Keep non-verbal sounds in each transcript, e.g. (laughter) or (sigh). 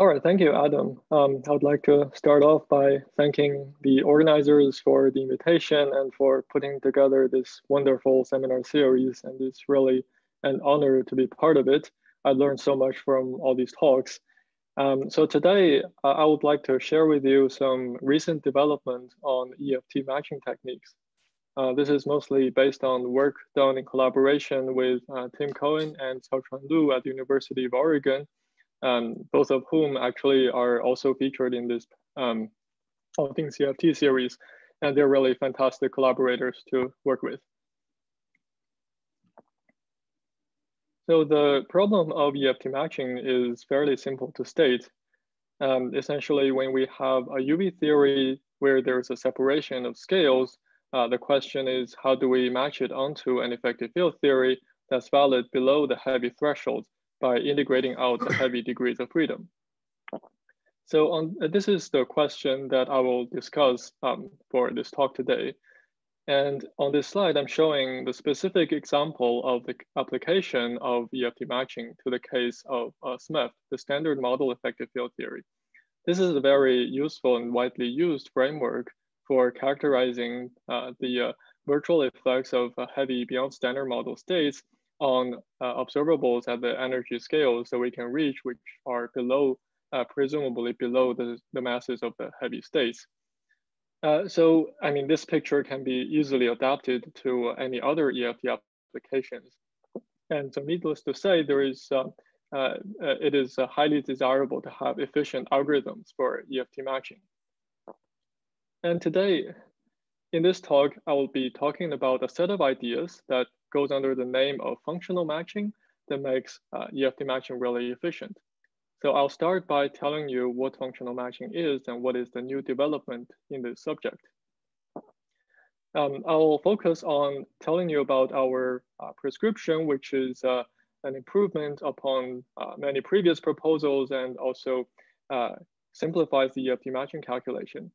All right, thank you, Adam. Um, I would like to start off by thanking the organizers for the invitation and for putting together this wonderful seminar series. And it's really an honor to be part of it. I learned so much from all these talks. Um, so today, I would like to share with you some recent development on EFT matching techniques. Uh, this is mostly based on work done in collaboration with uh, Tim Cohen and Xiaochuan Lu at the University of Oregon both of whom actually are also featured in this um, All Things EFT series. And they're really fantastic collaborators to work with. So the problem of EFT matching is fairly simple to state. Um, essentially, when we have a UV theory where there's a separation of scales, uh, the question is how do we match it onto an effective field theory that's valid below the heavy threshold by integrating out the heavy degrees of freedom. So on, uh, this is the question that I will discuss um, for this talk today. And on this slide, I'm showing the specific example of the application of EFT matching to the case of uh, SMEFT, the standard model effective field theory. This is a very useful and widely used framework for characterizing uh, the uh, virtual effects of uh, heavy beyond standard model states on uh, observables at the energy scale so we can reach which are below, uh, presumably below the, the masses of the heavy states. Uh, so, I mean, this picture can be easily adapted to any other EFT applications. And so needless to say, there is, uh, uh, it is uh, highly desirable to have efficient algorithms for EFT matching. And today, in this talk, I will be talking about a set of ideas that goes under the name of functional matching that makes uh, EFT matching really efficient. So I'll start by telling you what functional matching is and what is the new development in this subject. Um, I'll focus on telling you about our uh, prescription, which is uh, an improvement upon uh, many previous proposals and also uh, simplifies the EFT matching calculation.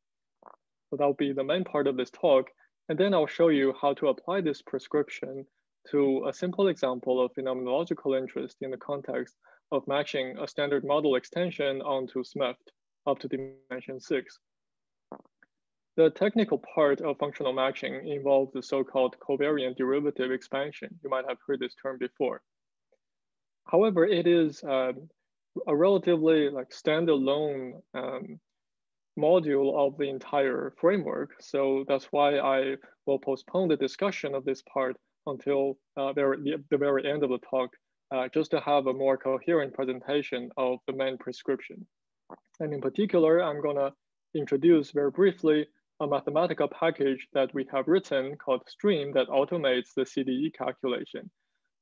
So that'll be the main part of this talk. And then I'll show you how to apply this prescription to a simple example of phenomenological interest in the context of matching a standard model extension onto SMEFT up to dimension six. The technical part of functional matching involves the so-called covariant derivative expansion. You might have heard this term before. However, it is uh, a relatively like standalone um, module of the entire framework. So that's why I will postpone the discussion of this part until uh, the, the very end of the talk, uh, just to have a more coherent presentation of the main prescription. And in particular, I'm gonna introduce very briefly a Mathematica package that we have written called STrEAM that automates the CDE calculation.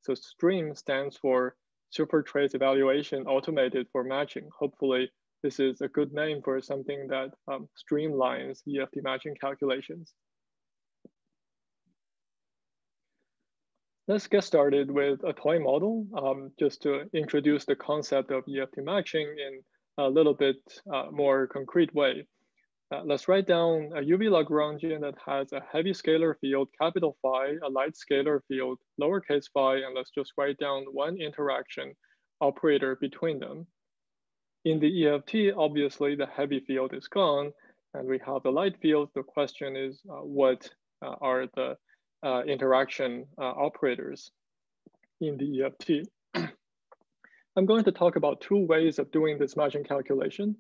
So STrEAM stands for Super Trace Evaluation Automated for Matching. Hopefully, this is a good name for something that um, streamlines EFT matching calculations. Let's get started with a toy model, um, just to introduce the concept of EFT matching in a little bit uh, more concrete way. Uh, let's write down a UV Lagrangian that has a heavy scalar field, capital phi, a light scalar field, lowercase phi, and let's just write down one interaction operator between them. In the EFT, obviously the heavy field is gone, and we have the light field. The question is uh, what uh, are the interaction uh, operators in the EFT. (clears throat) I'm going to talk about two ways of doing this matching calculation.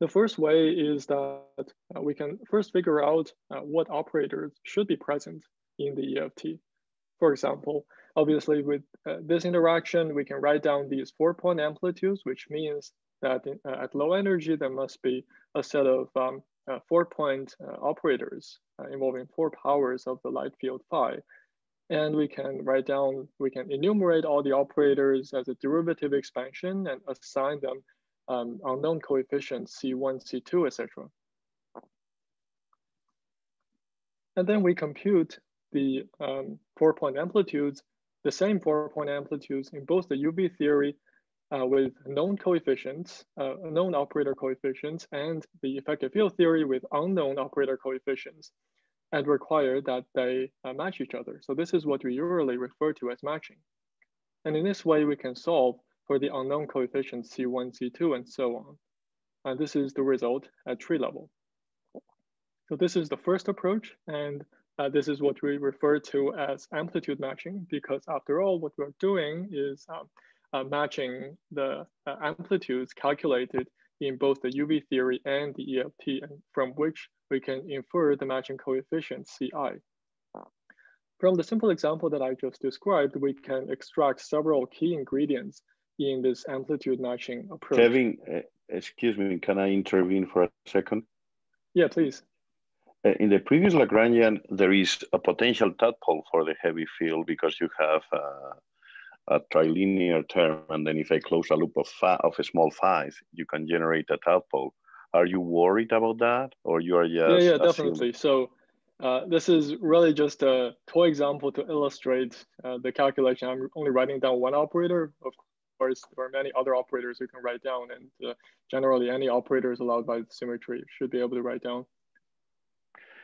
The first way is that uh, we can first figure out uh, what operators should be present in the EFT. For example, obviously with uh, this interaction, we can write down these four point amplitudes, which means that in, uh, at low energy, there must be a set of um, uh, four point uh, operators uh, involving four powers of the light field phi. And we can write down, we can enumerate all the operators as a derivative expansion and assign them um, unknown coefficients, C1, C2, etc. And then we compute the um, four point amplitudes, the same four point amplitudes in both the UV theory uh, with known coefficients, uh, known operator coefficients, and the effective field theory with unknown operator coefficients, and require that they uh, match each other. So this is what we usually refer to as matching. And in this way, we can solve for the unknown coefficients C1, C2, and so on. And this is the result at tree level. So this is the first approach, and uh, this is what we refer to as amplitude matching, because after all, what we're doing is um, matching the uh, amplitudes calculated in both the UV theory and the EFT, and from which we can infer the matching coefficient CI. From the simple example that I just described, we can extract several key ingredients in this amplitude matching approach. Kevin, uh, excuse me, can I intervene for a second? Yeah, please. Uh, in the previous Lagrangian, there is a potential tadpole for the heavy field because you have uh, a trilinear term, and then if I close a loop of, of a small phis, you can generate a tadpole. Are you worried about that, or you are just? Yeah, yeah, definitely. So uh, this is really just a toy example to illustrate uh, the calculation. I'm only writing down one operator. Of course, there are many other operators you can write down, and uh, generally any operators allowed by the symmetry should be able to write down.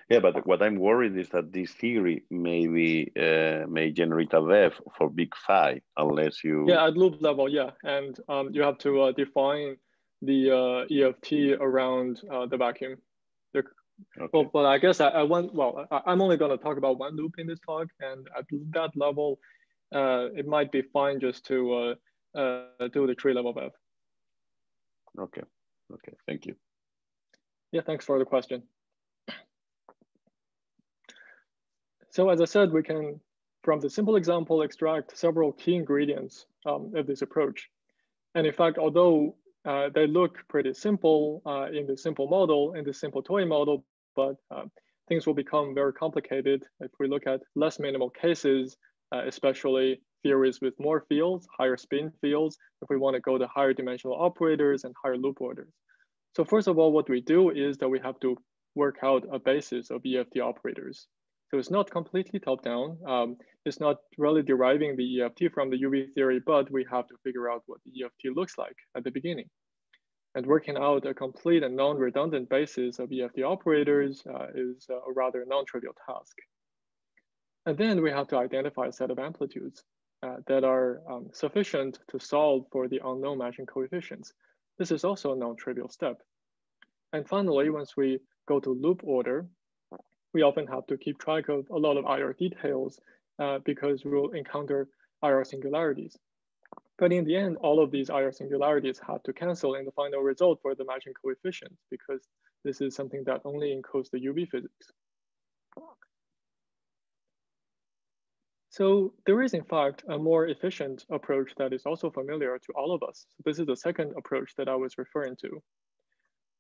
Yeah, but what I'm worried is that this theory maybe uh, may generate a VEV for big phi unless you. Yeah, at loop level, yeah, and um, you have to uh, define the uh, EFT around uh, the vacuum. The, okay. Well, but I guess I, I want. Well, I, am only going to talk about one loop in this talk, and at that level, uh, it might be fine just to uh, do the tree level VEV. Okay. Okay. Thank you. Yeah. Thanks for the question. So as I said, we can, from the simple example, extract several key ingredients um, of this approach. And in fact, although uh, they look pretty simple uh, in the simple model, in the simple toy model, but uh, things will become very complicated if we look at less minimal cases, uh, especially theories with more fields, higher spin fields, if we want to go to higher dimensional operators and higher loop orders. So first of all, what we do is that we have to work out a basis of EFT operators. So it's not completely top down. Um, it's not really deriving the EFT from the UV theory, but we have to figure out what the EFT looks like at the beginning. And working out a complete and non-redundant basis of EFT operators uh, is a rather non-trivial task. And then we have to identify a set of amplitudes uh, that are um, sufficient to solve for the unknown matching coefficients. This is also a non-trivial step. And finally, once we go to loop order, we often have to keep track of a lot of IR details uh, because we'll encounter IR singularities. But in the end, all of these IR singularities have to cancel in the final result for the matching coefficient because this is something that only encodes the UV physics. So there is in fact a more efficient approach that is also familiar to all of us. This is the second approach that I was referring to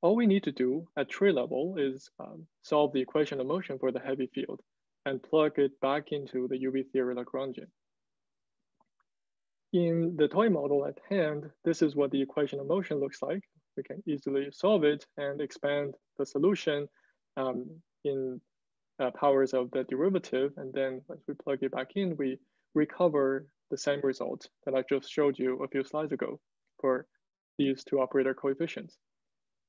all we need to do at tree level is um, solve the equation of motion for the heavy field and plug it back into the UV theory Lagrangian. In the toy model at hand, this is what the equation of motion looks like. We can easily solve it and expand the solution um, in uh, powers of the derivative. And then once we plug it back in, we recover the same result that I just showed you a few slides ago for these two operator coefficients.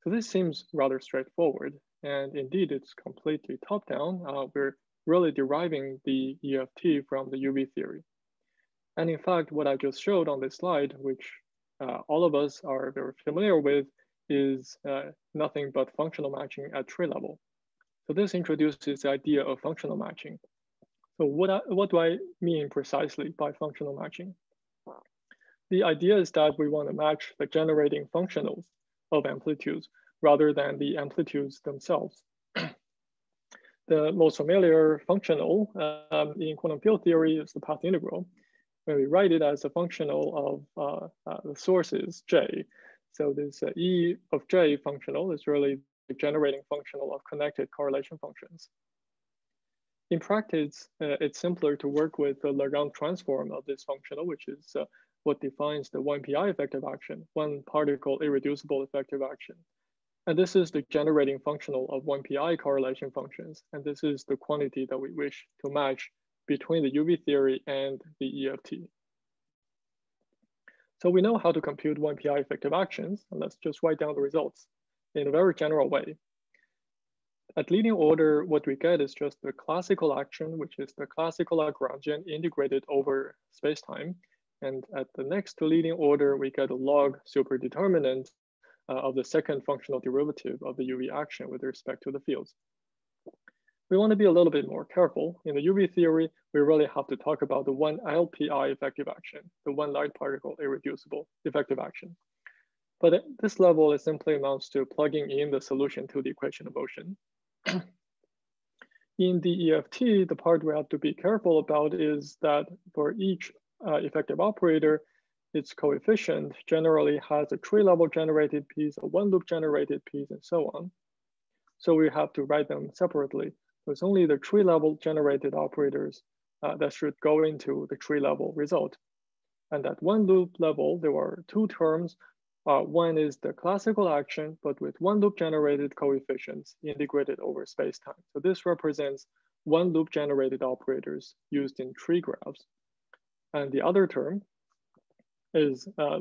So this seems rather straightforward. And indeed, it's completely top-down. Uh, we're really deriving the EFT from the UV theory. And in fact, what I just showed on this slide, which uh, all of us are very familiar with, is uh, nothing but functional matching at tree level. So this introduces the idea of functional matching. So what, I, what do I mean precisely by functional matching? The idea is that we want to match the generating functionals of amplitudes rather than the amplitudes themselves. (clears throat) the most familiar functional um, in quantum field theory is the path integral. When we write it as a functional of uh, uh, the sources J. So this uh, E of J functional is really the generating functional of connected correlation functions. In practice, uh, it's simpler to work with the Legendre transform of this functional, which is uh, what defines the 1pi effective action, one particle irreducible effective action. And this is the generating functional of 1pi correlation functions. And this is the quantity that we wish to match between the UV theory and the EFT. So we know how to compute 1pi effective actions, and let's just write down the results in a very general way. At leading order, what we get is just the classical action, which is the classical Lagrangian integrated over spacetime And at the next leading order, we get a log superdeterminant uh, of the second functional derivative of the UV action with respect to the fields. We want to be a little bit more careful. In the UV theory, we really have to talk about the one LPI effective action, the one light particle irreducible effective action. But at this level, it simply amounts to plugging in the solution to the equation of motion. (clears throat) in the EFT, the part we have to be careful about is that for each uh, effective operator, its coefficient generally has a tree level generated piece, a one loop generated piece, and so on. So we have to write them separately. So it's only the tree level generated operators uh, that should go into the tree level result. And at one loop level, there are two terms. Uh, one is the classical action, but with one loop generated coefficients integrated over space-time. So this represents one loop generated operators used in tree graphs. And the other term is uh,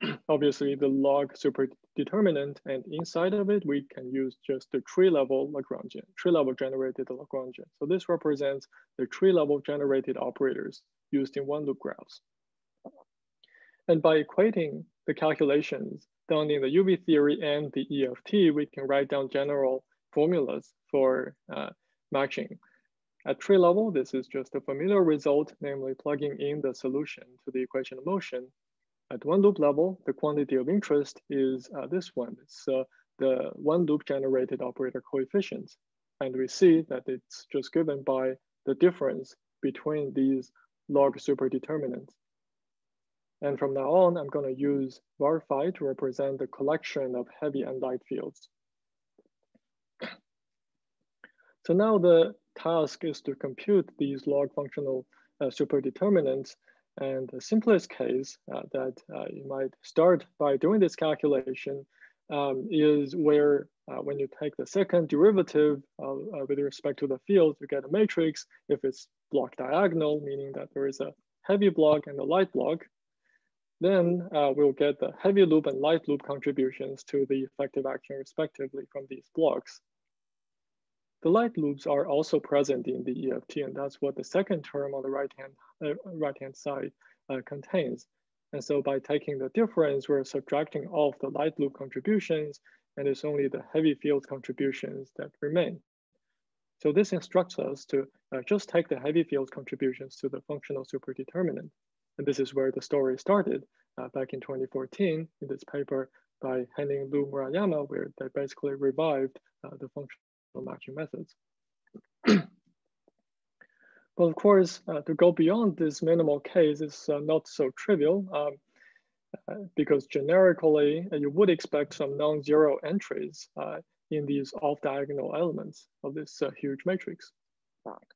(clears throat) obviously the log super determinant. And inside of it, we can use just the tree level Lagrangian, tree level generated Lagrangian. So this represents the tree level generated operators used in one loop graphs. And by equating the calculations done in the UV theory and the EFT, we can write down general formulas for uh, matching. At tree level, this is just a familiar result, namely plugging in the solution to the equation of motion. At one loop level, the quantity of interest is uh, this one. It's uh, the one loop generated operator coefficients. And we see that it's just given by the difference between these log superdeterminants. And from now on, I'm gonna use var phi to represent the collection of heavy and light fields. (clears throat) So now the task is to compute these log functional uh, superdeterminants. And the simplest case uh, that uh, you might start by doing this calculation um, is where uh, when you take the second derivative uh, with respect to the field, you get a matrix if it's block diagonal, meaning that there is a heavy block and a light block. Then uh, we'll get the heavy loop and light loop contributions to the effective action respectively from these blocks. The light loops are also present in the EFT, and that's what the second term on the right-hand uh, right-hand side uh, contains. And so by taking the difference, we're subtracting off the light loop contributions, and it's only the heavy field contributions that remain. So this instructs us to uh, just take the heavy field contributions to the functional superdeterminant. And this is where the story started uh, back in 2014 in this paper by Henning Lu Murayama, where they basically revived uh, the function matching methods. (clears throat) but of course, uh, to go beyond this minimal case is uh, not so trivial um, uh, because generically uh, you would expect some non-zero entries uh, in these off-diagonal elements of this uh, huge matrix.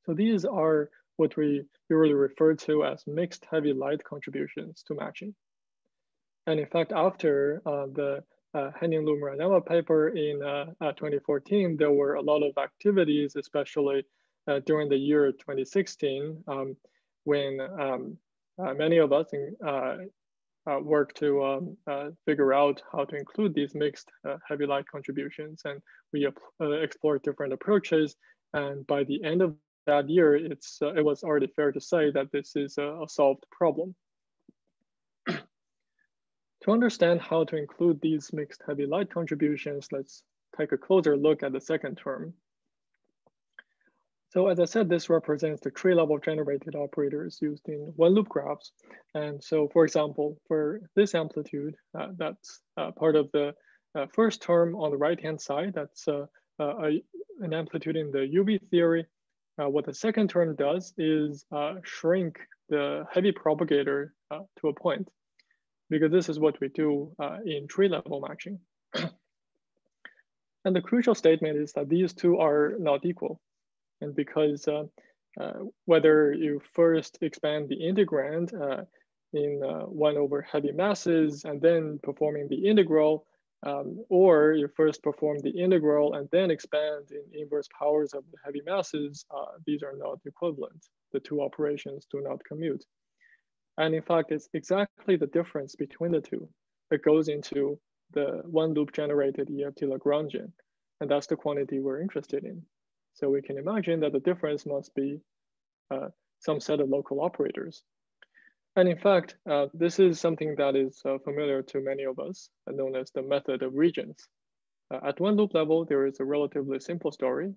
So these are what we usually refer to as mixed heavy light contributions to matching. And in fact, after the uh, Henning Lu Murayama paper in uh, uh, 2014, there were a lot of activities, especially uh, during the year 2016, um, when um, many of us in, worked to um, figure out how to include these mixed heavy light contributions. And we explored different approaches. And by the end of that year, it's, it was already fair to say that this is a, a solved problem. To understand how to include these mixed heavy light contributions, let's take a closer look at the second term. So as I said, this represents the tree level generated operators used in one loop graphs. And so for example, for this amplitude, uh, that's uh, part of the uh, first term on the right-hand side, that's uh, uh, a, an amplitude in the UV theory. Uh, what the second term does is shrink the heavy propagator to a point because this is what we do uh, in tree level matching. and the crucial statement is that these two are not equal. And because uh, uh, whether you first expand the integrand uh, in uh, one over heavy masses and then performing the integral, um, or you first perform the integral and then expand in inverse powers of the heavy masses, uh, these are not equivalent. The two operations do not commute. And in fact, it's exactly the difference between the two that goes into the one loop generated EFT Lagrangian. And that's the quantity we're interested in. So we can imagine that the difference must be uh, some set of local operators. And in fact, uh, this is something that is uh, familiar to many of us, uh, known as the method of regions. Uh, at one loop level, there is a relatively simple story.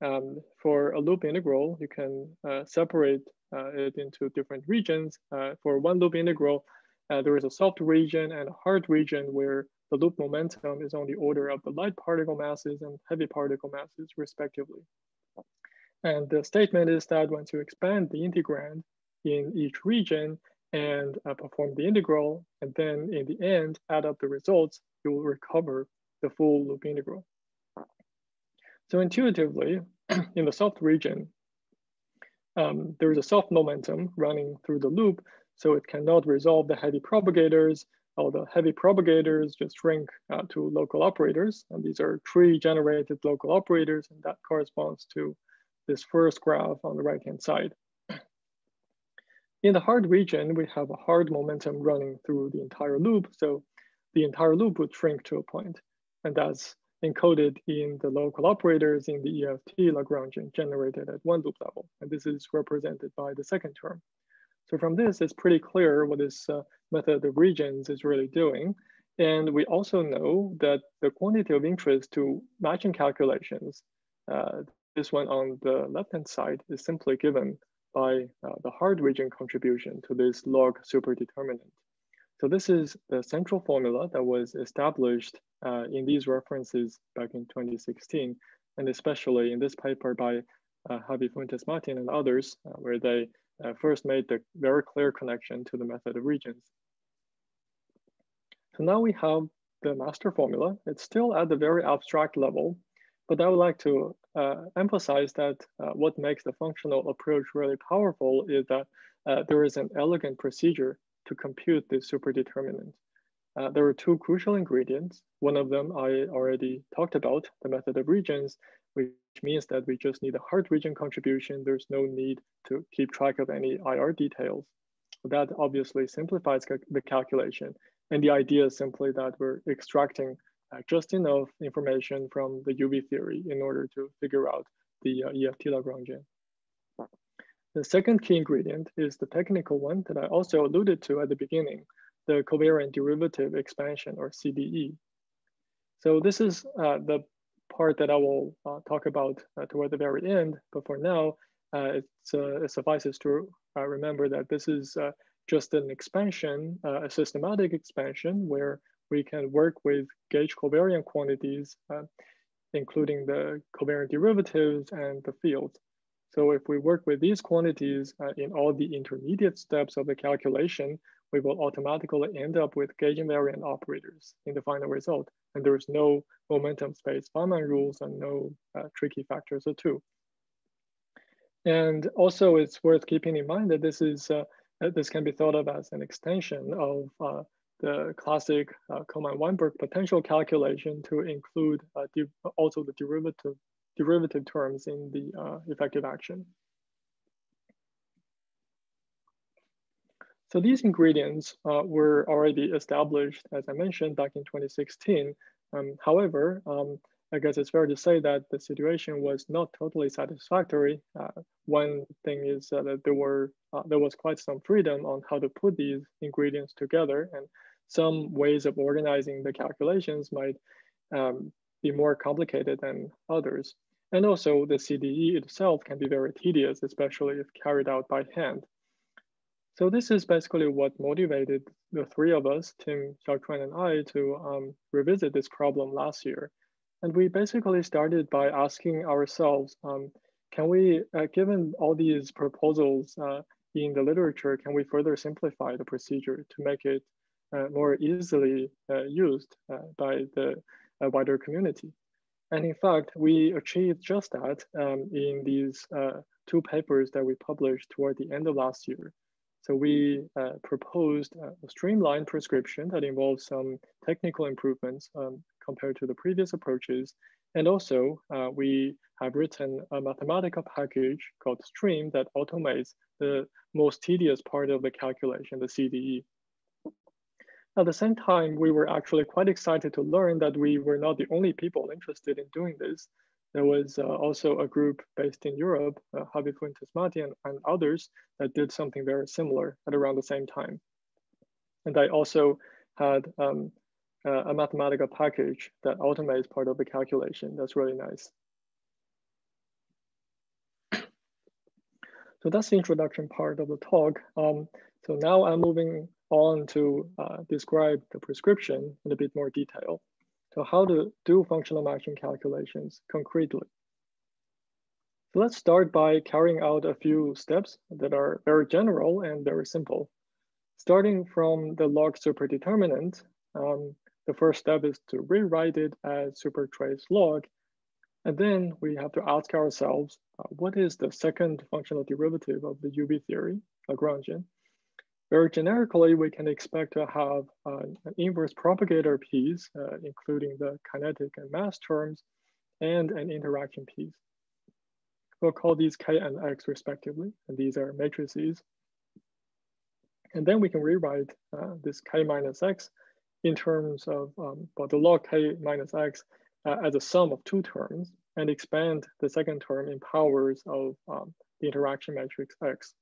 Um, for a loop integral, you can uh, separate uh, it into different regions. for one loop integral, there is a soft region and a hard region where the loop momentum is on the order of the light particle masses and heavy particle masses, respectively. And the statement is that once you expand the integrand, in each region and uh, perform the integral. And then in the end, add up the results, you will recover the full loop integral. So intuitively, (clears throat) in the soft region, um, there is a soft momentum running through the loop, so it cannot resolve the heavy propagators. All the heavy propagators just shrink uh, to local operators, and these are tree-generated local operators, and that corresponds to this first graph on the right-hand side. (clears throat) In the hard region, we have a hard momentum running through the entire loop. So the entire loop would shrink to a point, and that's encoded in the local operators in the EFT Lagrangian generated at one loop level. And this is represented by the second term. So from this, it's pretty clear what this uh, method of regions is really doing. And we also know that the quantity of interest to matching calculations, uh, this one on the left-hand side is simply given by uh, the hard region contribution to this log superdeterminant. So this is the central formula that was established uh, in these references back in 2016, and especially in this paper by uh, Javi Fuentes Martin and others, uh, where they uh, first made the very clear connection to the method of regions. So now we have the master formula. It's still at the very abstract level, but I would like to uh, emphasize that uh, what makes the functional approach really powerful is that uh, there is an elegant procedure to compute this superdeterminant. Uh, there are two crucial ingredients. One of them I already talked about, the method of regions, which means that we just need a hard region contribution. There's no need to keep track of any IR details. That obviously simplifies the calculation. And the idea is simply that we're extracting uh, just enough information from the UV theory in order to figure out the uh, EFT Lagrangian. The second key ingredient is the technical one that I also alluded to at the beginning, the covariant derivative expansion or CDE. So this is uh, the part that I will uh, talk about uh, toward the very end, but for now, uh, uh, it suffices to remember that this is just an expansion, a systematic expansion where we can work with gauge covariant quantities, uh, including the covariant derivatives and the fields. So if we work with these quantities uh, in all the intermediate steps of the calculation, we will automatically end up with gauge invariant operators in the final result. And there is no momentum space Feynman rules and no uh, tricky factors or two. And also it's worth keeping in mind that this is uh, this can be thought of as an extension of uh, the classic uh, Coleman-Weinberg potential calculation to include uh, also the derivative, derivative terms in the uh, effective action. So these ingredients uh, were already established, as I mentioned, back in 2016. Um, however, um, I guess it's fair to say that the situation was not totally satisfactory. Uh, one thing is uh, that there were uh, there was quite some freedom on how to put these ingredients together, and some ways of organizing the calculations might um, be more complicated than others. And also the CDE itself can be very tedious, especially if carried out by hand. So this is basically what motivated the three of us, Tim, Xiaochuan, and I, to um, revisit this problem last year. And we basically started by asking ourselves, um, can we, uh, given all these proposals uh, in the literature, can we further simplify the procedure to make it uh, more easily uh, used uh, by the wider community. And in fact, we achieved just that um, in these two papers that we published toward the end of last year. So we uh, proposed a streamlined prescription that involves some technical improvements um, compared to the previous approaches. And also uh, we have written a Mathematica package called STrEAM that automates the most tedious part of the calculation, the CDE. At the same time, we were actually quite excited to learn that we were not the only people interested in doing this. there was uh, also a group based in Europe, uh, Javi Fuentes Martin and, and, others that did something very similar at around the same time. And I also had um, uh, a Mathematica package that automates part of the calculation. That's really nice. So that's the introduction part of the talk. Um, so now I'm moving on to uh, describe the prescription in a bit more detail. So how to do functional matching calculations concretely. So let's start by carrying out a few steps that are very general and very simple. Starting from the log superdeterminant, um, the first step is to rewrite it as supertrace log. And then we have to ask ourselves, uh, what is the second functional derivative of the UV theory, Lagrangian? Very generically, we can expect to have uh, an inverse propagator piece, uh, including the kinetic and mass terms, and an interaction piece. We'll call these K and X respectively, and these are matrices. And then we can rewrite uh, this K minus X in terms of, um, well, the log K minus X uh, as a sum of two terms and expand the second term in powers of um, the interaction matrix X.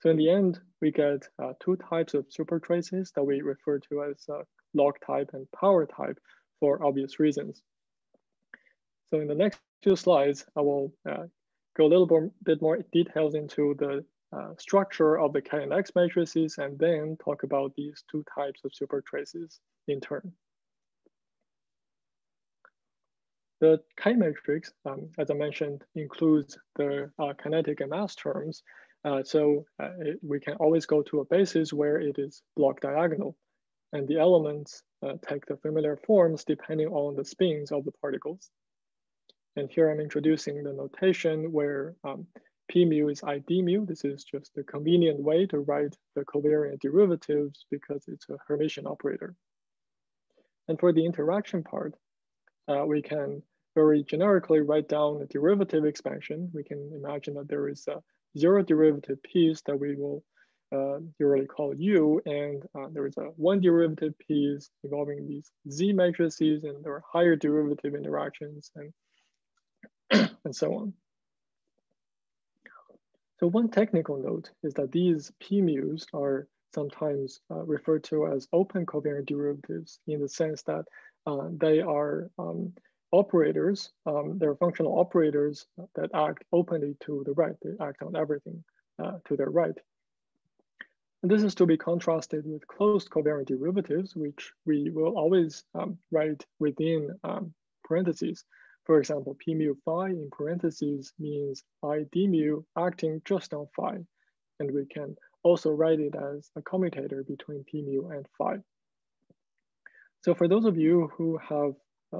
So in the end, we get uh, two types of supertraces that we refer to as uh, log type and power type for obvious reasons. So in the next few slides, I will uh, go a little bit more details into the uh, structure of the K and X matrices and then talk about these two types of supertraces in turn. The K matrix, um, as I mentioned, includes the uh, kinetic and mass terms uh, so uh, it, we can always go to a basis where it is block diagonal and the elements uh, take the familiar forms depending on the spins of the particles. And here I'm introducing the notation where um, P mu is ID mu. This is just a convenient way to write the covariant derivatives because it's a Hermitian operator. And for the interaction part, uh, we can very generically write down a derivative expansion. We can imagine that there is a zero derivative piece that we will uh, usually call U, and uh, there is a one derivative piece involving these Z matrices, and there are higher derivative interactions, and, (clears throat) and so on. So one technical note is that these P mu's are sometimes uh, referred to as open covariant derivatives in the sense that uh, they are um, operators, um, they're functional operators that act openly to the right. They act on everything uh, to their right. And this is to be contrasted with closed covariant derivatives, which we will always um, write within um, parentheses. For example, p mu phi in parentheses means i d mu acting just on phi. And we can also write it as a commutator between p mu and phi. So for those of you who have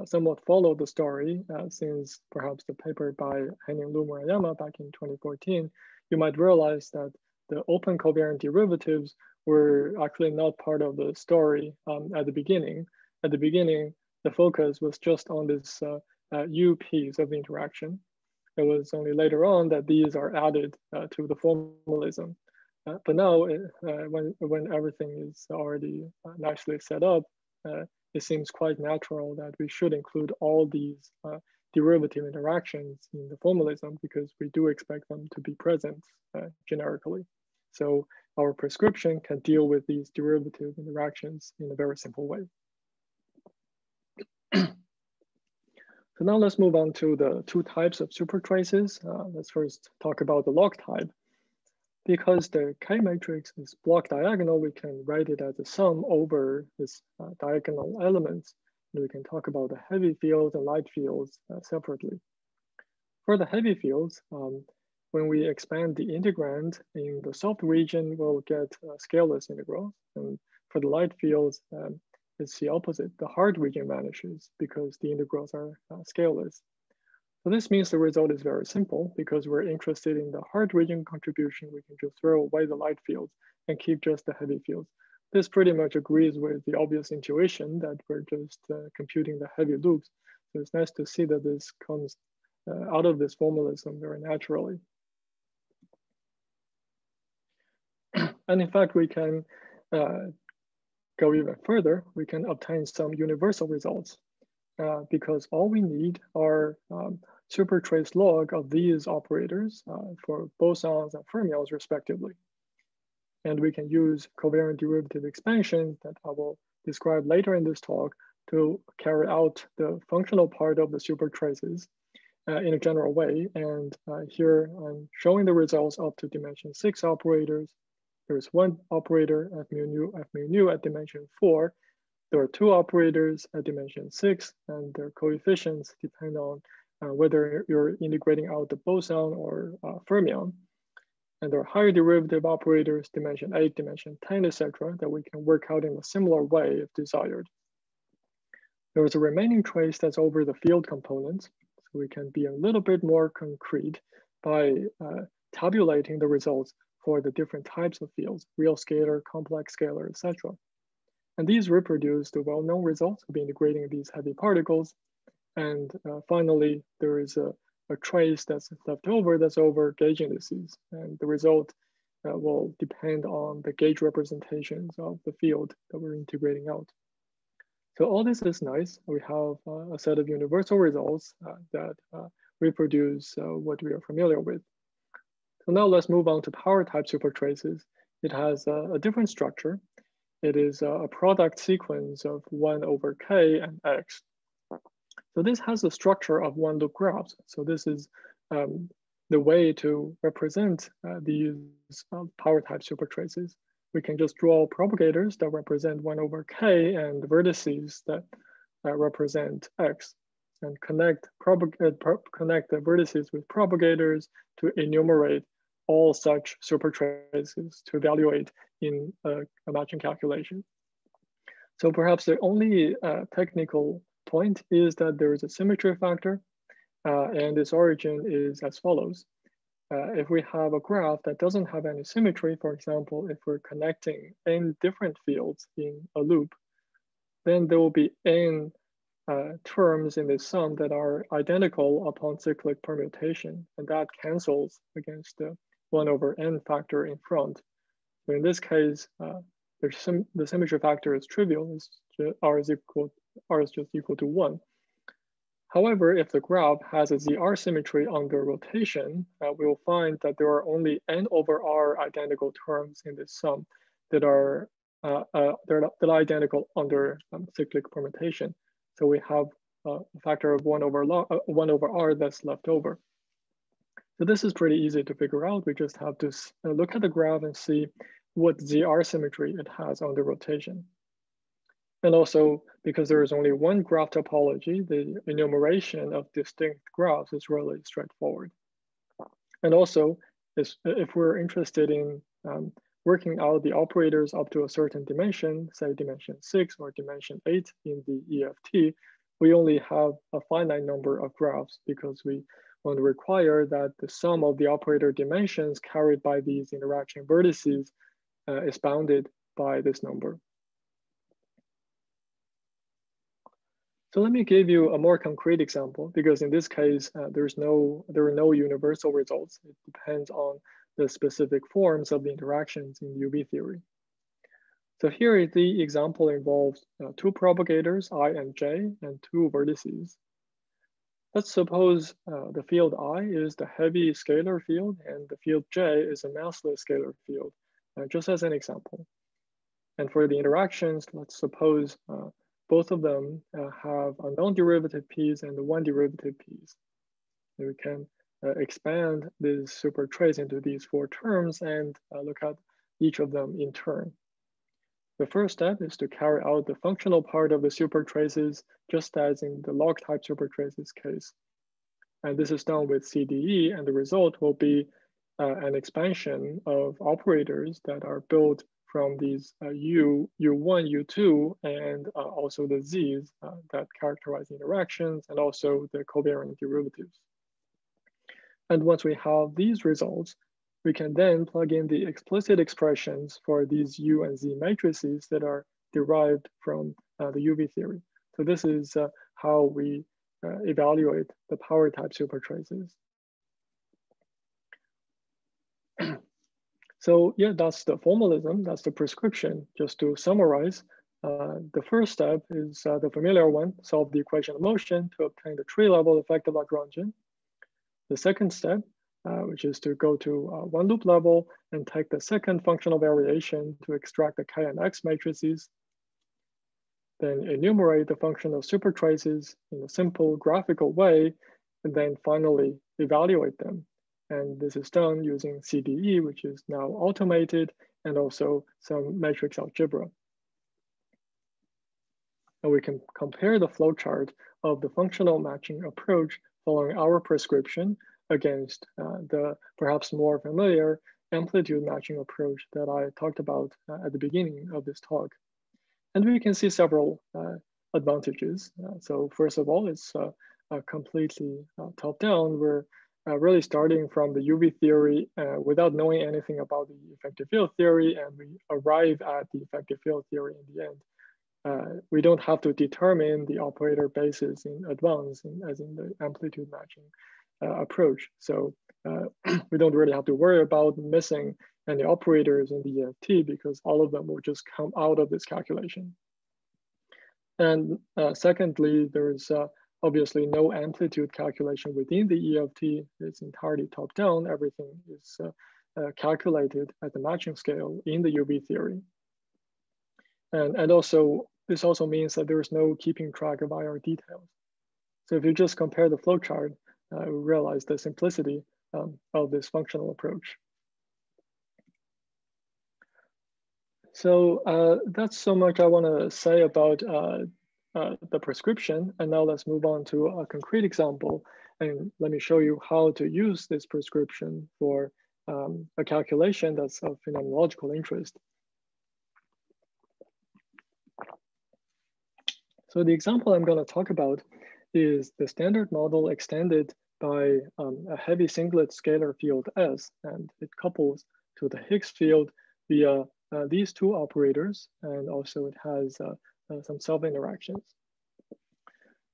somewhat follow the story uh, since perhaps the paper by Henning Lu Murayama back in 2014, you might realize that the open covariant derivatives were actually not part of the story um, at the beginning. At the beginning, the focus was just on this uh, uh, U piece of the interaction. It was only later on that these are added uh, to the formalism. Uh, but now, uh, when, when everything is already uh, nicely set up, it seems quite natural that we should include all these uh, derivative interactions in the formalism because we do expect them to be present uh, generically. So our prescription can deal with these derivative interactions in a very simple way. so now let's move on to the two types of supertraces. Uh, let's first talk about the log type. Because the K matrix is block diagonal, we can write it as a sum over its uh, diagonal elements. And we can talk about the heavy fields and light fields uh, separately. For the heavy fields, um, when we expand the integrand in the soft region, we'll get uh, scaleless integrals. And for the light fields, um, it's the opposite. The hard region vanishes because the integrals are uh, scaleless. So this means the result is very simple because we're interested in the hard region contribution. We can just throw away the light fields and keep just the heavy fields. This pretty much agrees with the obvious intuition that we're just uh, computing the heavy loops. So it's nice to see that this comes uh, out of this formalism very naturally. (clears throat) and in fact, we can uh, go even further. We can obtain some universal results uh, because all we need are um, supertrace log of these operators uh, for bosons and fermions respectively. And we can use covariant derivative expansion that I will describe later in this talk to carry out the functional part of the supertraces uh, in a general way. And uh, here I'm showing the results up to dimension six operators. There's one operator f mu nu, f mu nu at dimension four. There are two operators at dimension six, and their coefficients depend on uh, whether you're integrating out the boson or uh, fermion. And there are higher derivative operators, dimension eight, dimension 10, etc., that we can work out in a similar way if desired. There is a remaining trace that's over the field components So we can be a little bit more concrete by uh, tabulating the results for the different types of fields, real scalar, complex scalar, etc. And these reproduce the well-known results of integrating these heavy particles. And uh, finally, there is a, a, trace that's left over that's over gauge indices. And the result uh, will depend on the gauge representations of the field that we're integrating out. So all this is nice. We have uh, a set of universal results uh, that uh, reproduce uh, what we are familiar with. So now let's move on to power type supertraces. It has a, different structure. It is a, a product sequence of one over k and x. So this has the structure of one loop graphs. So this is um, the way to represent uh, these uh, power type supertraces we can just draw propagators that represent one over k and vertices that uh, represent x and connect, uh, connect the vertices with propagators to enumerate all such supertraces to evaluate in a, matching calculation. So perhaps the only uh, technical point is that there is a symmetry factor uh, and its origin is as follows uh, if we have a graph that doesn't have any symmetry, for example, if we're connecting n different fields in a loop, then there will be n uh, terms in the sum that are identical upon cyclic permutation, and that cancels against the one over n factor in front. So in this case, uh, the, the symmetry factor is trivial, it's r is equal, r is just equal to one. However, if the graph has a ZR symmetry under rotation, uh, we will find that there are only n over r identical terms in this sum that are, uh, uh, that are identical under um, cyclic permutation. So we have uh, a factor of one over, uh, one over r that's left over. So this is pretty easy to figure out. We just have to uh, look at the graph and see what ZR symmetry it has under rotation. And also, because there is only one graph topology, the enumeration of distinct graphs is really straightforward. And also, if we're interested in um, working out the operators up to a certain dimension, say dimension six or dimension eight in the EFT, we only have a finite number of graphs because we want to require that the sum of the operator dimensions carried by these interaction vertices uh, is bounded by this number. So let me give you a more concrete example because in this case, uh, there's no, there are no universal results. It depends on the specific forms of the interactions in UV theory. So here the example involves uh, two propagators, I and J, and two vertices. Let's suppose uh, the field I is the heavy scalar field and the field J is a massless scalar field, uh, just as an example. And for the interactions, let's suppose uh, both of them uh, have a non-derivative piece and one derivative piece. And we can uh, expand this super trace into these four terms and uh, look at each of them in turn. The first step is to carry out the functional part of the super traces, just as in the log type super traces case. And this is done with CDE, and the result will be uh, an expansion of operators that are built from these uh, U, U1, U2, and uh, also the Z's uh, that characterize interactions and also the covariant derivatives. And once we have these results, we can then plug in the explicit expressions for these U and Z matrices that are derived from uh, the UV theory. So this is uh, how we uh, evaluate the power type supertraces. So yeah, that's the formalism, that's the prescription. Just to summarize, Uh, the first step is uh, the familiar one, solve the equation of motion to obtain the tree level effective Lagrangian. The second step, uh, which is to go to uh, one loop level and take the second functional variation to extract the K and X matrices. Then enumerate the functional supertraces in a simple graphical way, and then finally evaluate them. And this is done using CDE, which is now automated, and also some matrix algebra and we can compare the flowchart of the functional matching approach following our prescription against uh, the perhaps more familiar amplitude matching approach that I talked about uh, at the beginning of this talk. And we can see several uh, advantages. Uh, so first of all, it's uh, completely uh, top-down. We're really starting from the UV theory without knowing anything about the effective field theory, and we arrive at the effective field theory in the end uh, we don't have to determine the operator basis in advance in, as in the amplitude matching uh, approach. So uh, (clears throat) we don't really have to worry about missing any operators in the EFT because all of them will just come out of this calculation. And uh, secondly, there's uh, obviously no amplitude calculation within the EFT. is entirely top down. Everything is uh, calculated at the matching scale in the UV theory. And, and also this also means that there is no keeping track of IR details. So if you just compare the flowchart, uh, you realize the simplicity um, of this functional approach. So uh, that's so much I want to say about uh, uh, the prescription. And now let's move on to a concrete example. And let me show you how to use this prescription for um, a calculation that's of phenomenological interest. So the example I'm going to talk about is the standard model extended by um, a heavy singlet scalar field S, and it couples to the Higgs field via uh, these two operators, and also it has uh, uh, some self-interactions.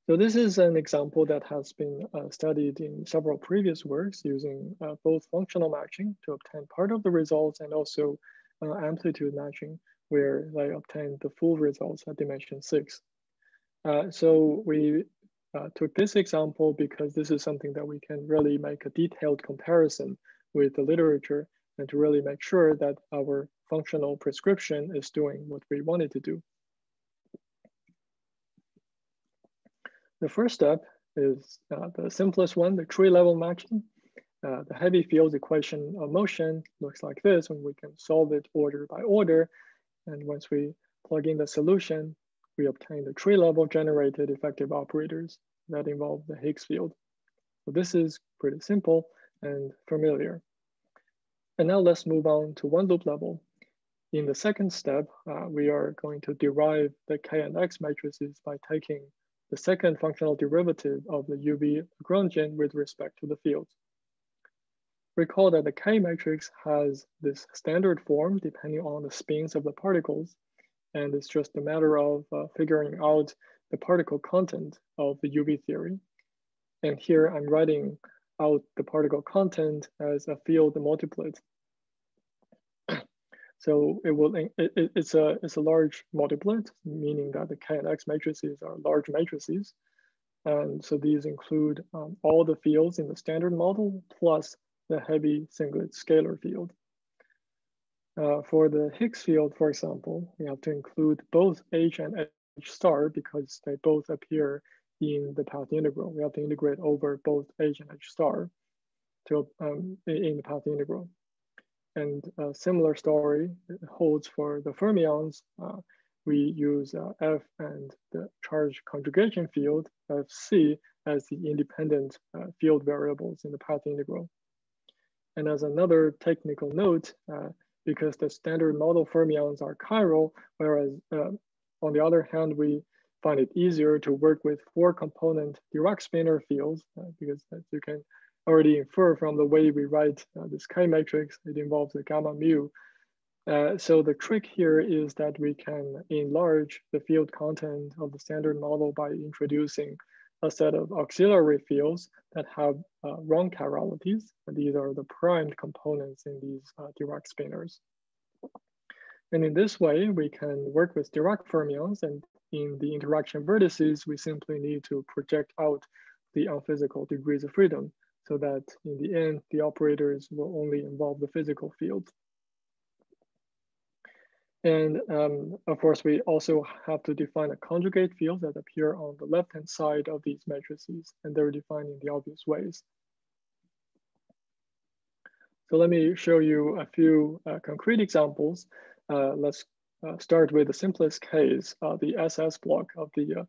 So this is an example that has been uh, studied in several previous works using uh, both functional matching to obtain part of the results and also uh, amplitude matching, where they obtain the full results at dimension six. Uh, so we uh, took this example because this is something that we can really make a detailed comparison with the literature and to really make sure that our functional prescription is doing what we wanted to do. The first step is uh, the simplest one, the tree level matching. Uh, the heavy field equation of motion looks like this and we can solve it order by order. And once we plug in the solution, we obtain the tree level generated effective operators that involve the Higgs field. So this is pretty simple and familiar. And now let's move on to one loop level. In the second step, uh, we are going to derive the K and X matrices by taking the second functional derivative of the UV Lagrangian with respect to the fields. Recall that the K matrix has this standard form depending on the spins of the particles and it's just a matter of uh, figuring out the particle content of the UV theory. And here I'm writing out the particle content as a field multiplet. So it will it, it, it's a it's a large multiplet, meaning that the K and X matrices are large matrices. And so these include um, all the fields in the standard model plus the heavy singlet scalar field. Uh, for the Higgs field, for example, we have to include both H and H star because they both appear in the path integral. We have to integrate over both H and H star to um, in the path integral. And a similar story holds for the fermions. Uh, we use uh, F and the charge conjugation field, Fc, as the independent uh, field variables in the path integral. And as another technical note, uh, because the standard model fermions are chiral, whereas uh, on the other hand, we find it easier to work with four component Dirac spinor fields uh, because you can already infer from the way we write uh, this K matrix, it involves the gamma mu. Uh, so the trick here is that we can enlarge the field content of the standard model by introducing a set of auxiliary fields that have uh, wrong chiralities. These are the primed components in these uh, Dirac spinors. And in this way, we can work with Dirac fermions and in the interaction vertices, we simply need to project out the unphysical degrees of freedom so that in the end, the operators will only involve the physical field. And um, of course, we also have to define a conjugate field that appear on the left-hand side of these matrices, and they're defined in the obvious ways. So let me show you a few uh, concrete examples. Uh, let's uh, start with the simplest case, uh, the SS block of the uh,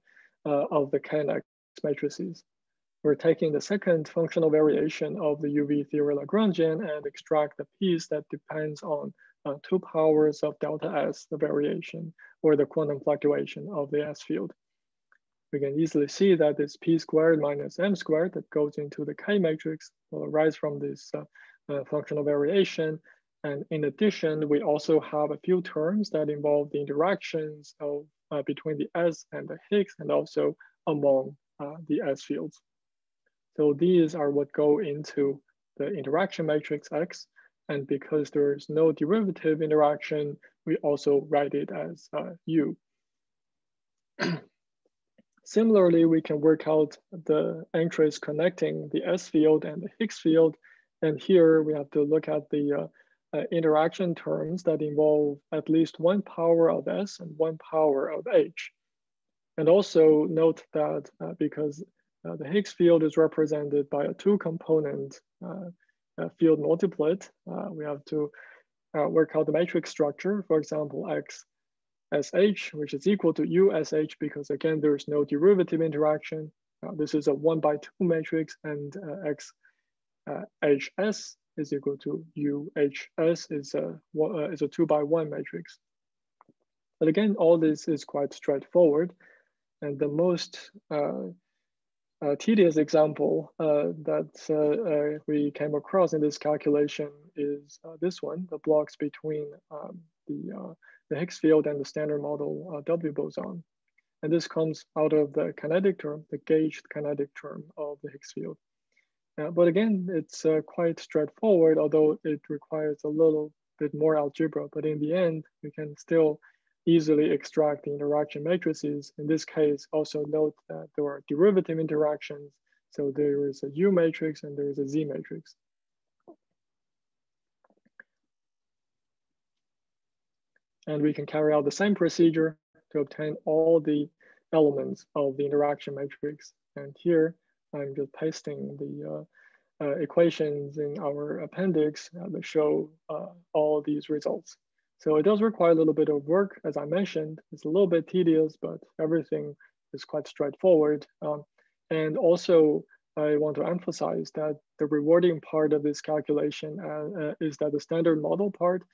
uh, of the K and X matrices. We're taking the second functional variation of the UV theory Lagrangian and extract the piece that depends on uh, two powers of delta S, the variation, or the quantum fluctuation of the S field. We can easily see that this P squared minus M squared that goes into the K matrix will arise from this uh, uh, functional variation. And in addition, we also have a few terms that involve the interactions of, uh, between the S and the Higgs and also among uh, the S fields. So these are what go into the interaction matrix X. And because there is no derivative interaction, we also write it as uh, U. (clears throat) Similarly, we can work out the entries connecting the S field and the Higgs field. And here we have to look at the uh, uh, interaction terms that involve at least one power of S and one power of H. And also note that uh, because uh, the Higgs field is represented by a two component uh, uh, field multiplet, we have to work out the matrix structure, for example, X SH, which is equal to USH because again, there's no derivative interaction. this is a one by two matrix and X HS is equal to UHS is a, uh, is a two by one matrix. But again, all this is quite straightforward. And the most uh, uh, tedious example uh, that uh, we came across in this calculation is this one, the blocks between um, the, the Higgs field and the standard model W boson. And this comes out of the kinetic term, the gauged kinetic term of the Higgs field. Uh, but again, it's uh, quite straightforward, although it requires a little bit more algebra. But in the end, we can still easily extract the interaction matrices. In this case, also note that there are derivative interactions. So there is a U matrix and there is a Z matrix. And we can carry out the same procedure to obtain all the elements of the interaction matrix. And here, I'm just pasting the uh, uh, equations in our appendix that show uh, all these results. So it does require a little bit of work, as I mentioned. It's a little bit tedious, but everything is quite straightforward. Um, and also, I want to emphasize that the rewarding part of this calculation uh, uh, is that the standard model part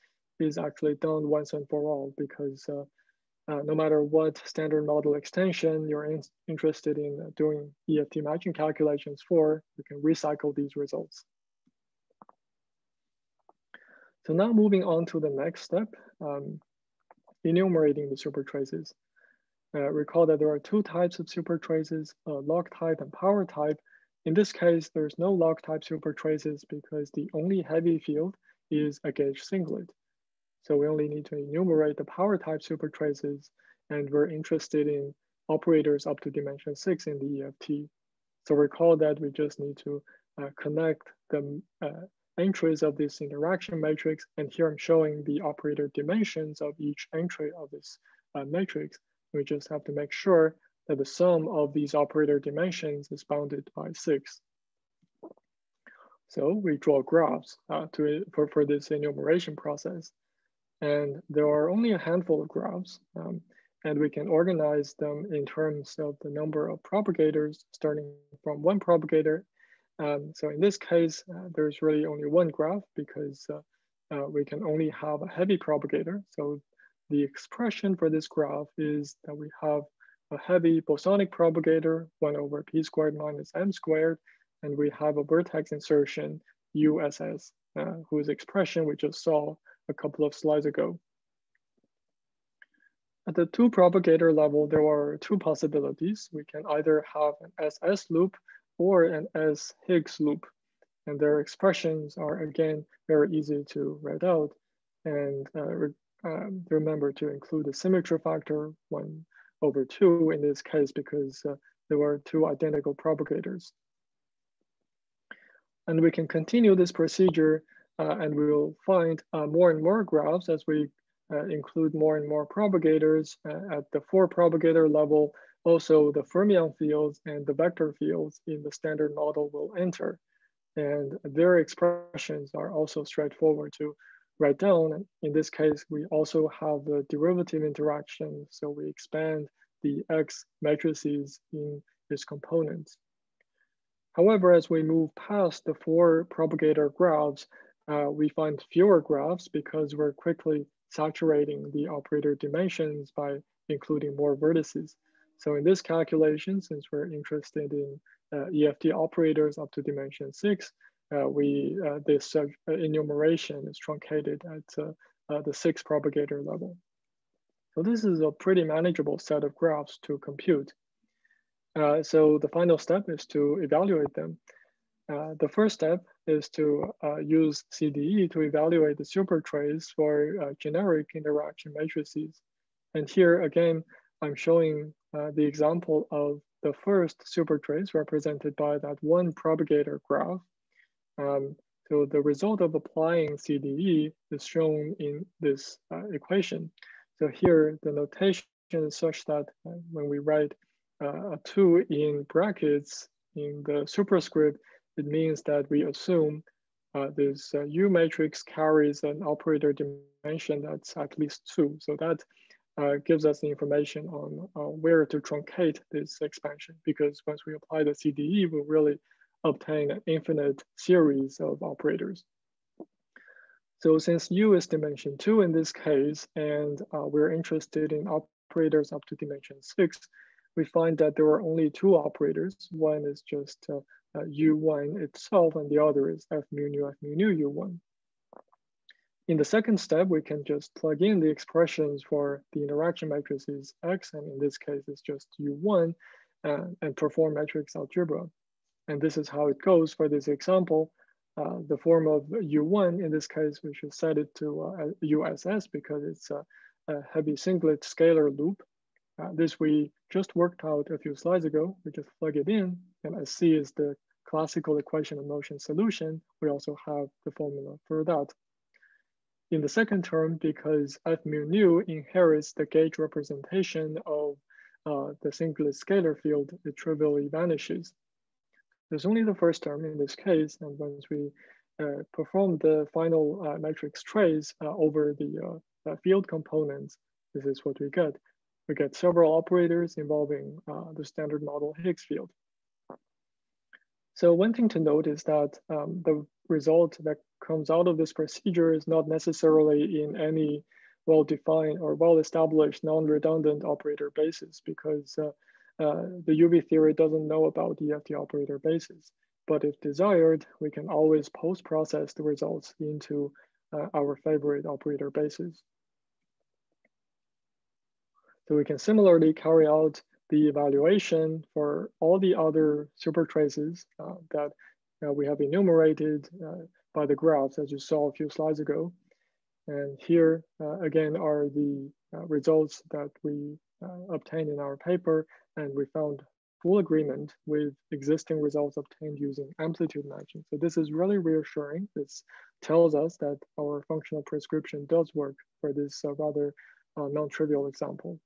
is actually done once and for all because uh, uh, no matter what standard model extension you're in, interested in doing EFT matching calculations for, you can recycle these results. So now moving on to the next step, um, enumerating the supertraces. Uh, recall that there are two types of supertraces, uh, log type and power type. In this case, there's no log type supertraces because the only heavy field is a gauge singlet. So we only need to enumerate the power type supertraces, and we're interested in operators up to dimension six in the EFT. So recall that we just need to uh, connect the uh, entries of this interaction matrix. And here I'm showing the operator dimensions of each entry of this uh, matrix. We just have to make sure that the sum of these operator dimensions is bounded by six. So we draw graphs uh, to, for, for this enumeration process. And there are only a handful of graphs, um, and we can organize them in terms of the number of propagators, starting from one propagator. Um, so in this case, uh, there's really only one graph because uh, uh, we can only have a heavy propagator. So the expression for this graph is that we have a heavy bosonic propagator, one over p squared minus m squared, and we have a vertex insertion, USS, uh, whose expression we just saw a couple of slides ago. At the two propagator level, there are two possibilities. We can either have an SS loop or an S Higgs loop. And their expressions are, again, very easy to write out. And uh, um, remember to include the symmetry factor one over two in this case because uh, there were two identical propagators. And we can continue this procedure uh, and we will find uh, more and more graphs as we uh, include more and more propagators uh, at the four propagator level. Also the fermion fields and the vector fields in the standard model will enter. And their expressions are also straightforward to write down. In this case, we also have the derivative interaction. So we expand the X matrices in its components. However, as we move past the four propagator graphs, uh, we find fewer graphs because we're quickly saturating the operator dimensions by including more vertices. So in this calculation, since we're interested in uh, EFT operators up to dimension six, uh, we uh, this uh, enumeration is truncated at uh, uh, the six propagator level. So this is a pretty manageable set of graphs to compute. So the final step is to evaluate them. The first step is to use CDE to evaluate the supertrace for uh, generic interaction matrices. And here again, I'm showing uh, the example of the first supertrace represented by that one propagator graph. Um, so the result of applying CDE is shown in this equation. So here the notation is such that when we write uh, a two in brackets in the superscript, it means that we assume uh, this uh, U matrix carries an operator dimension that's at least two. So that uh, gives us the information on uh, where to truncate this expansion because once we apply the CDE, we'll really obtain an infinite series of operators. So since U is dimension two in this case, and uh, we're interested in operators up to dimension six, we find that there are only two operators. One is just uh, uh, U1 itself, and the other is F mu nu F mu nu U1. In the second step, we can just plug in the expressions for the interaction matrices X, and in this case, it's just U1, uh, and perform matrix algebra. And this is how it goes for this example. Uh, the form of U1, in this case, we should set it to uh, USS because it's a, a heavy singlet scalar loop. Uh, this we just worked out a few slides ago. We just plug it in, and as C is the classical equation of motion solution, we also have the formula for that. In the second term, because F mu nu inherits the gauge representation of uh, the singlet scalar field, it trivially vanishes. There's only the first term in this case, and once we uh, perform the final uh, matrix trace uh, over the uh, field components, this is what we get we get several operators involving uh, the standard model Higgs field. So one thing to note is that um, the result that comes out of this procedure is not necessarily in any well-defined or well-established non-redundant operator basis because uh, uh, the UV theory doesn't know about the operator basis. But if desired, we can always post-process the results into uh, our favorite operator basis. So we can similarly carry out the evaluation for all the other super traces uh, that uh, we have enumerated uh, by the graphs as you saw a few slides ago. And here uh, again are the uh, results that we uh, obtained in our paper and we found full agreement with existing results obtained using amplitude matching. So this is really reassuring. This tells us that our functional prescription does work for this rather non-trivial example.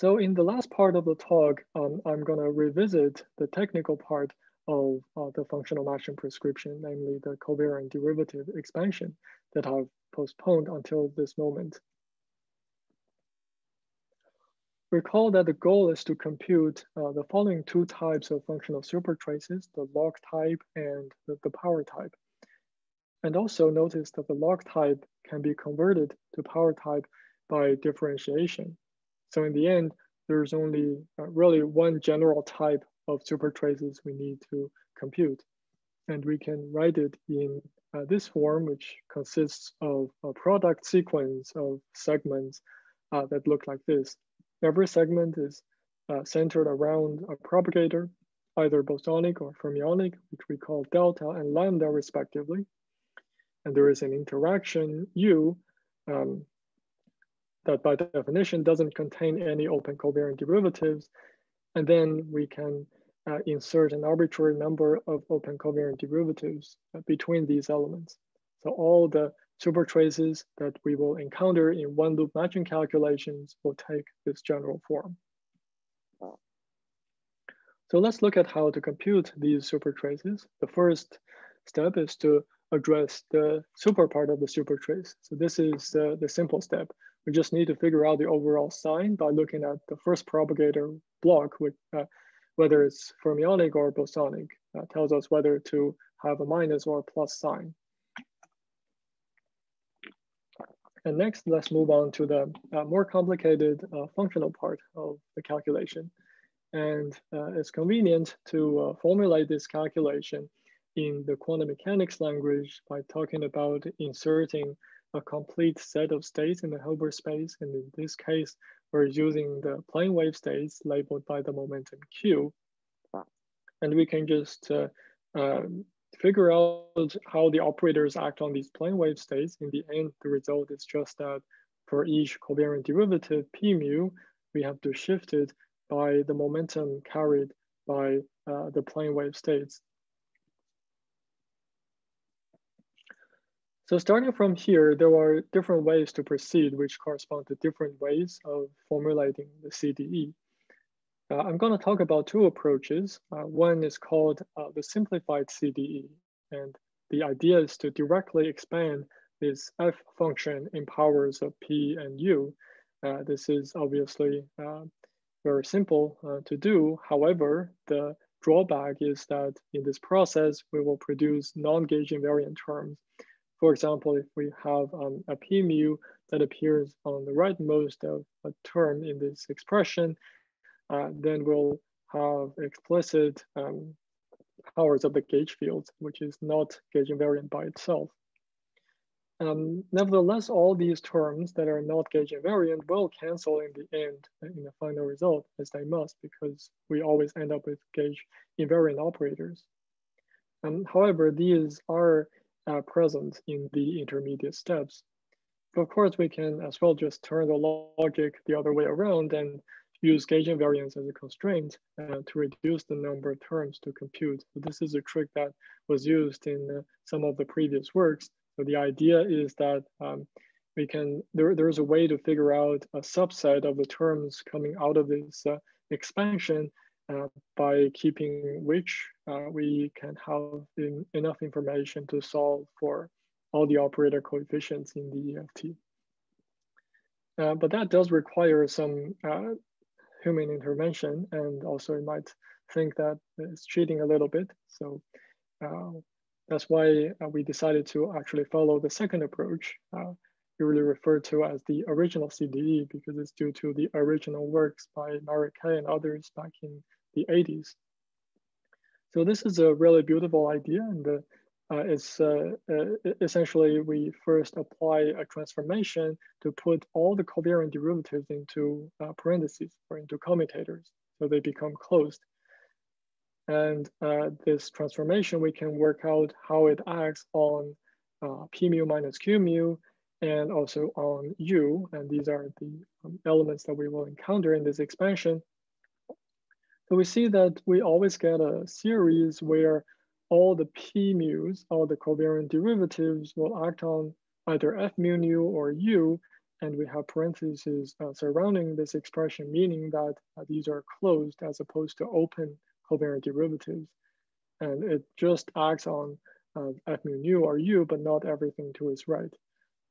So in the last part of the talk, um, I'm gonna revisit the technical part of uh, the functional matching prescription, namely the covariant derivative expansion that I've postponed until this moment. Recall that the goal is to compute uh, the following two types of functional supertraces, the log type and the, the power type. And also notice that the log type can be converted to power type by differentiation. So in the end, there's only uh, really one general type of super traces we need to compute. And we can write it in uh, this form, which consists of a product sequence of segments uh, that look like this. Every segment is uh, centered around a propagator, either bosonic or fermionic, which we call delta and lambda respectively. and there is an interaction U um, that by definition doesn't contain any open covariant derivatives. And then we can uh, insert an arbitrary number of open covariant derivatives uh, between these elements. So all the super traces that we will encounter in one loop matching calculations will take this general form. So let's look at how to compute these super traces. The first step is to address the super part of the super trace. So this is uh, the simple step. We just need to figure out the overall sign by looking at the first propagator block, uh, whether it's fermionic or bosonic, uh, tells us whether to have a minus or a plus sign. And next, let's move on to the uh, more complicated uh, functional part of the calculation. And uh, it's convenient to uh, formulate this calculation in the quantum mechanics language by talking about inserting a complete set of states in the Hilbert space. And in this case, we're using the plane wave states labeled by the momentum Q. And we can just uh, uh, figure out how the operators act on these plane wave states. In the end, the result is just that for each covariant derivative p mu, we have to shift it by the momentum carried by uh, the plane wave states. So starting from here, there are different ways to proceed, which correspond to different ways of formulating the CDE. Uh, I'm going to talk about two approaches. Uh, one is called uh, the simplified CDE, and the idea is to directly expand this f function in powers of p and u. Uh, this is obviously uh, very simple uh, to do. However, the drawback is that in this process, we will produce non-gauge invariant terms for example, if we have um, a p mu that appears on the rightmost of a term in this expression, uh, then we'll have explicit um, powers of the gauge field, which is not gauge invariant by itself. Um, nevertheless, all these terms that are not gauge invariant will cancel in the end in the final result as they must because we always end up with gauge invariant operators. Um, however, these are uh, present in the intermediate steps. Of course, we can as well just turn the logic the other way around and use gauge invariance as a constraint uh, to reduce the number of terms to compute. So this is a trick that was used in uh, some of the previous works. So the idea is that um, we can, there, there's a way to figure out a subset of the terms coming out of this uh, expansion by keeping which uh, we can have in, enough information to solve for all the operator coefficients in the EFT. Uh, but that does require some uh, human intervention and also you might think that it's cheating a little bit. So uh, that's why we decided to actually follow the second approach, usually referred to as the original CDE because it's due to the original works by Mary Kay and others back in the 80s. So this is a really beautiful idea and uh, uh, it's uh, uh, essentially we first apply a transformation to put all the covariant derivatives into uh, parentheses or into commutators so they become closed. And this transformation, we can work out how it acts on p mu minus q mu and also on u. And these are the um, elements that we will encounter in this expansion. So we see that we always get a series where all the p mu's, all the covariant derivatives will act on either f mu nu or u, and we have parentheses uh, surrounding this expression, meaning that uh, these are closed as opposed to open covariant derivatives. And it just acts on uh, f mu nu or u, but not everything to its right.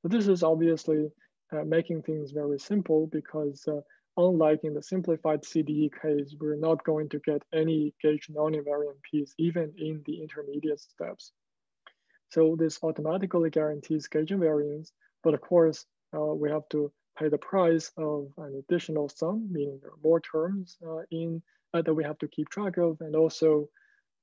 So this is obviously uh, making things very simple because uh, unlike in the simplified CDE case, we're not going to get any gauge non-invariant piece even in the intermediate steps. So this automatically guarantees gauge invariance, but of course, uh, we have to pay the price of an additional sum, meaning there are more terms uh, in uh, that we have to keep track of. And also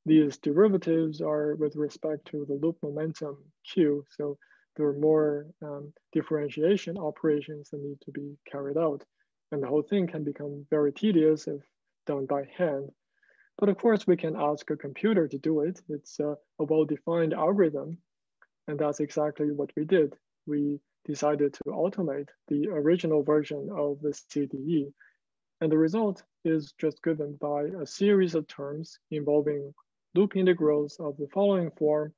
these derivatives are with respect to the loop momentum Q. So there are more um, differentiation operations that need to be carried out. And the whole thing can become very tedious if done by hand. But of course, we can ask a computer to do it. It's a, a well-defined algorithm. And that's exactly what we did. We decided to automate the original version of the CDE. And the result is just given by a series of terms involving loop integrals of the following form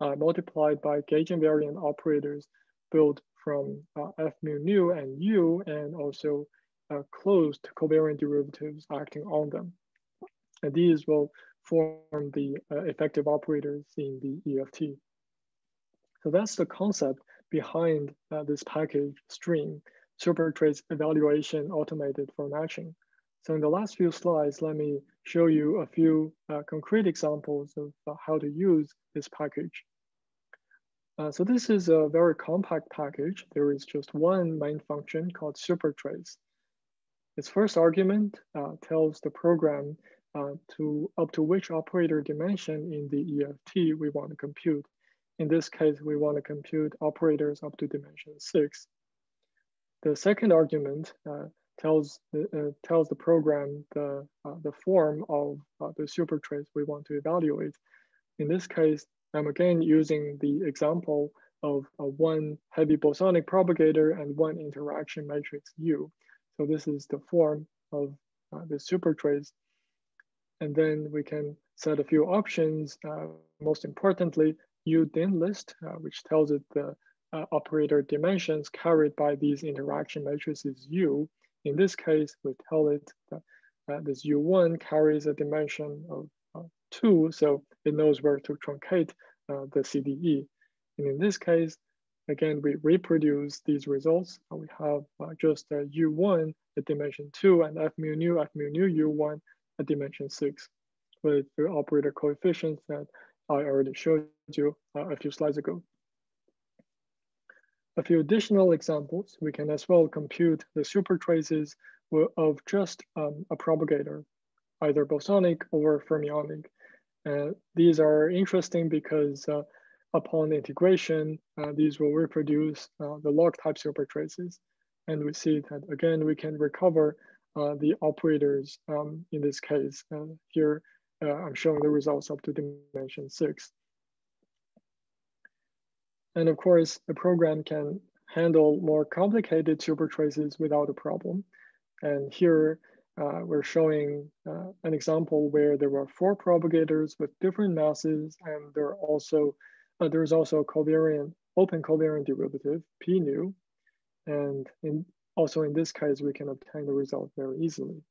uh, multiplied by gauge invariant operators built from uh, f mu nu and u and also uh, closed covariant derivatives acting on them. And these will form the uh, effective operators in the EFT. So that's the concept behind uh, this package STrEAM, supertrace evaluation automated for matching. So in the last few slides, let me show you a few uh, concrete examples of uh, how to use this package. Uh, so this is a very compact package. There is just one main function called supertrace. Its first argument uh, tells the program uh, to up to which operator dimension in the EFT we want to compute. In this case, we want to compute operators up to dimension six. The second argument uh, tells, the, uh, tells the program the, uh, the form of uh, the supertrace we want to evaluate. In this case, I'm again using the example of one heavy bosonic propagator and one interaction matrix U. So this is the form of uh, the supertrace. And then we can set a few options. Uh, most importantly, U dim list, uh, which tells it the uh, operator dimensions carried by these interaction matrices U. In this case, we tell it that uh, this U1 carries a dimension of uh, two, so it knows where to truncate the CDE. And in this case, again, we reproduce these results. we have uh, just U1 at dimension two and F mu nu, F mu nu U1 at dimension six with the operator coefficients that I already showed you uh, a few slides ago. A few additional examples, we can as well compute the super traces of just um, a propagator, either bosonic or fermionic. Uh, these are interesting because uh, upon integration, uh, these will reproduce uh, the log type super traces. And we see that again, we can recover uh, the operators um, in this case. here, I'm showing the results up to dimension six. And of course, the program can handle more complicated super traces without a problem. And here uh, we're showing uh, an example where there were four propagators with different masses, and there are also uh, there's also a covariant open covariant derivative p nu, and in also in this case we can obtain the result very easily.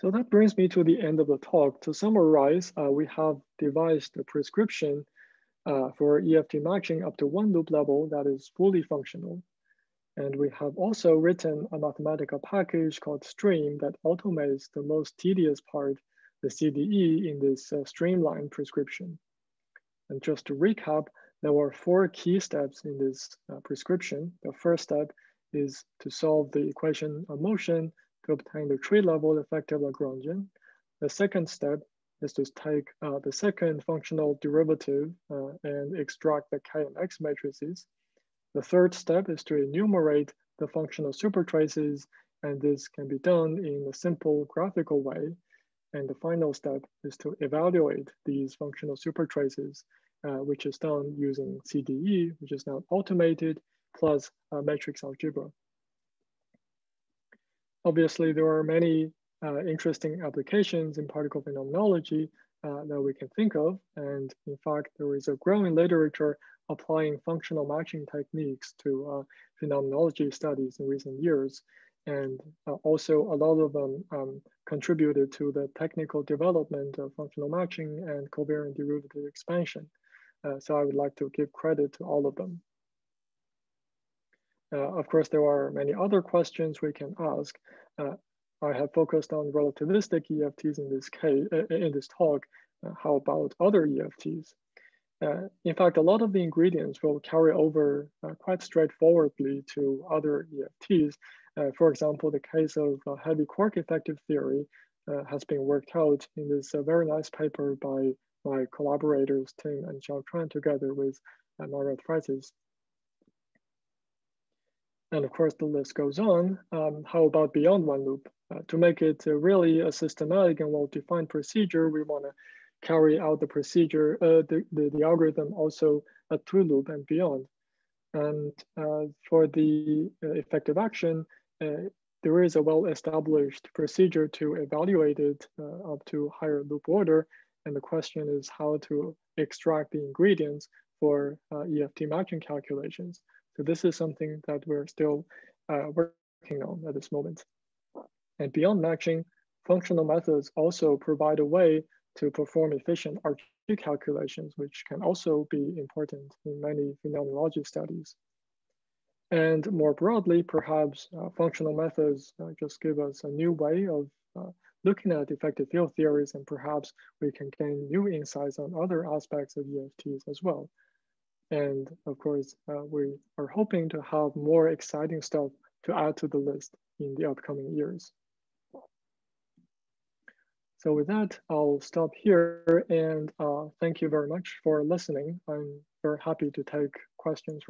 So that brings me to the end of the talk. To summarize, uh, we have devised a prescription uh, for EFT matching up to one loop level that is fully functional. And we have also written a Mathematica package called STrEAM that automates the most tedious part, the CDE in this uh, streamlined prescription. And just to recap, there were four key steps in this uh, prescription. The first step is to solve the equation of motion to obtain the tree level effective Lagrangian. The second step is to take uh, the second functional derivative uh, and extract the K and X matrices. The third step is to enumerate the functional supertraces, and this can be done in a simple graphical way. And the final step is to evaluate these functional supertraces, uh, which is done using CDE, which is now automated, plus uh, matrix algebra. Obviously, there are many uh, interesting applications in particle phenomenology uh, that we can think of. And in fact, there is a growing literature applying functional matching techniques to uh, phenomenology studies in recent years. And uh, also a lot of them um, contributed to the technical development of functional matching and covariant derivative expansion. Uh, so I would like to give credit to all of them. Uh, of course, there are many other questions we can ask. Uh, I have focused on relativistic EFTs in this case, uh, in this talk. how about other EFTs? Uh, in fact, a lot of the ingredients will carry over uh, quite straightforwardly to other EFTs. Uh, for example, the case of heavy quark effective theory has been worked out in this very nice paper by my collaborators, Tim and Xiao Chuan, together with Marat Freytsis. And of course, the list goes on. Um, how about beyond one loop? Uh, to make it uh, really a systematic and well-defined procedure, we want to carry out the procedure, uh, the, the, the, algorithm also a through loop and beyond. And uh, for the uh, effective action, uh, there is a well-established procedure to evaluate it uh, up to higher loop order. And the question is how to extract the ingredients for uh, EFT matching calculations. So this is something that we're still working on at this moment. And beyond matching, functional methods also provide a way to perform efficient RG calculations, which can also be important in many phenomenology studies. And more broadly, perhaps uh, functional methods uh, just give us a new way of uh, looking at effective field theories, and perhaps we can gain new insights on other aspects of EFTs as well. And of course, uh, we are hoping to have more exciting stuff to add to the list in the upcoming years. So with that, I'll stop here and uh, thank you very much for listening. I'm very happy to take questions from